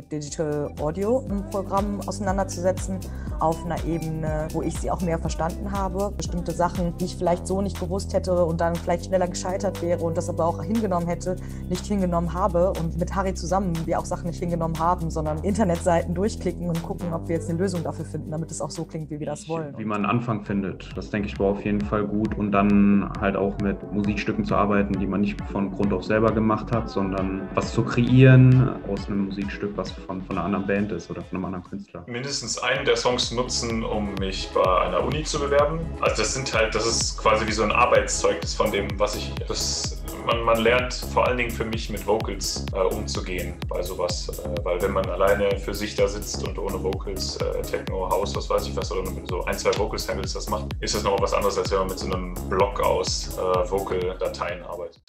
mit Digital Audio im Programm auseinanderzusetzen, auf einer Ebene, wo ich sie auch mehr verstanden habe. Bestimmte Sachen, die ich vielleicht so nicht gewusst hätte und dann vielleicht schneller gescheitert wäre und das aber auch hingenommen hätte, nicht hingenommen habe. Und mit Harry zusammen wir auch Sachen nicht hingenommen haben, sondern Internetseiten durchklicken und gucken, ob wir jetzt eine Lösung dafür finden, damit es auch so klingt, wie wir das wollen. Wie man einen Anfang findet, das denke ich war auf jeden Fall gut. Und dann halt auch mit Musikstücken zu arbeiten, die man nicht von Grund auf selber gemacht hat, sondern was zu kreieren aus einem Musikstück, was von, von einer anderen Band ist oder von einem anderen Künstler. Mindestens einen der Songs nutzen, um mich bei einer Uni zu bewerben. Also das sind halt, das ist quasi wie so ein Arbeitszeugnis von dem, was ich. Das, man, man lernt vor allen Dingen für mich mit Vocals äh, umzugehen bei sowas. Äh, weil wenn man alleine für sich da sitzt und ohne Vocals, äh, Techno, House, was weiß ich was, oder mit so ein, zwei Vocals-Handles das macht, ist das noch was anderes, als wenn man mit so einem Block aus äh, Vocal-Dateien arbeitet.